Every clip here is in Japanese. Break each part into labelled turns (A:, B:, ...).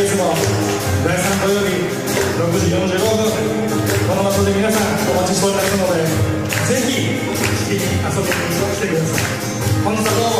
A: いつも第3土曜日6時45分この場所で皆さんお待ちしておりますのでぜひ遊びに来てください。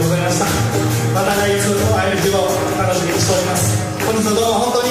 A: りがとうございました。また来月お会える日を楽しみにしております。本日はどうも本当に